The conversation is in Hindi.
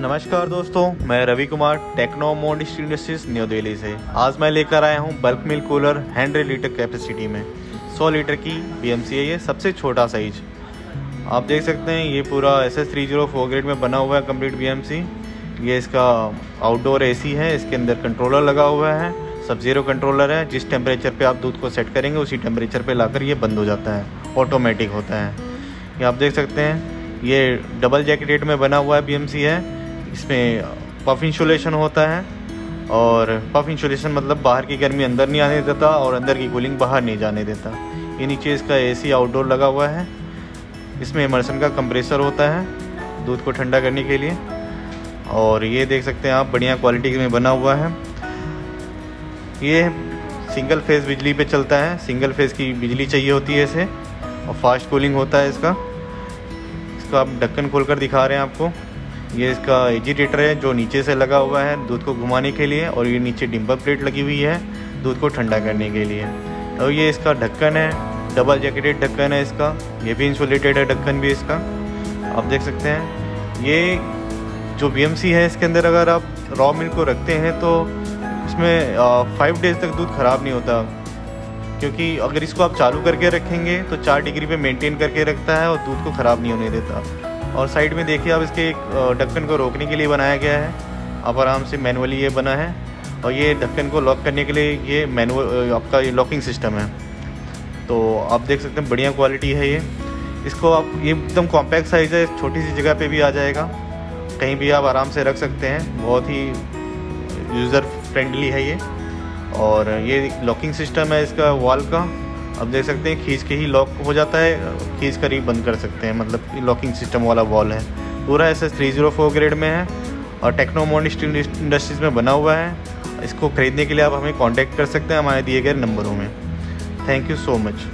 नमस्कार दोस्तों, मैं Ravi Kumar techno mode industries new Delhi से। आज मैं लेकर आया हूँ bulk milk cooler hundred litre capacity में। 100 लीटर की बीएमसी है ये, सबसे छोटा साइज़ आप देख सकते हैं, ये पूरा S S three zero four grade में बना हुआ है कंप्लीट बीएमसी ये इसका आउटडोर एसी है, इसके अंदर कंट्रोलर लगा हुआ है सब ज़ीरो कंट्रोलर है। जिस टेम्परेचर पर आप दूध को सेट करेंगे, उसी टेम्परेचर पे लाकर ये बंद हो जाता है ऑटोमेटिक होता है। ये आप देख सकते हैं, ये डबल जैकेट में बना हुआ है बीएमसी है। इसमें पफ इंसुलेशन होता है और पफ इंसुलेशन मतलब बाहर की गर्मी अंदर नहीं आने देता और अंदर की कूलिंग बाहर नहीं जाने देता। ये नीचे इसका एसी आउटडोर लगा हुआ है। इसमें इमर्सन का कंप्रेसर होता है दूध को ठंडा करने के लिए। और ये देख सकते हैं आप, बढ़िया क्वालिटी में बना हुआ है। ये सिंगल फ़ेज़ बिजली पे चलता है। सिंगल फ़ेज़ की बिजली चाहिए होती है इसे। और फास्ट कूलिंग होता है इसका। इसका आप ढक्कन खोलकर दिखा रहे हैं आपको। ये इसका एजिटेटर है जो नीचे से लगा हुआ है दूध को घुमाने के लिए और ये नीचे डिम्पर प्लेट लगी हुई है दूध को ठंडा करने के लिए। और ये इसका ढक्कन है डबल जैकेटेड ढक्कन है इसका। ये भी इंसुलेटेड है, ढक्कन भी इसका। आप देख सकते हैं। ये जो बीएमसी है इसके अंदर अगर आप रॉ मिल्क को रखते हैं तो इसमें फाइव डेज़ तक दूध ख़राब नहीं होता। क्योंकि अगर इसको आप चालू करके रखेंगे तो चार डिग्री पे मेंटेन करके रखता है और दूध को ख़राब नहीं होने देता। और साइड में देखिए आप इसके ढक्कन को रोकने के लिए बनाया गया है। आप आराम से मैनुअली ये बना है और ये ढक्कन को लॉक करने के लिए ये मैनुअल आपका ये लॉकिंग सिस्टम है। तो आप देख सकते हैं बढ़िया क्वालिटी है ये। इसको आप, ये एकदम कॉम्पैक्ट साइज़ है, छोटी सी जगह पे भी आ जाएगा। कहीं भी आप आराम से रख सकते हैं। बहुत ही यूज़र फ्रेंडली है ये। और ये लॉकिंग सिस्टम है इसका, वॉल का। अब देख सकते हैं, खींच के ही लॉक हो जाता है, खींच कर ही बंद कर सकते हैं। मतलब लॉकिंग सिस्टम वाला वॉल है। पूरा S S three zero four grade में है और टेक्नोमोन इंडस्ट्रीज़ में बना हुआ है। इसको ख़रीदने के लिए आप हमें कांटेक्ट कर सकते हैं हमारे दिए गए नंबरों में। Thank you so much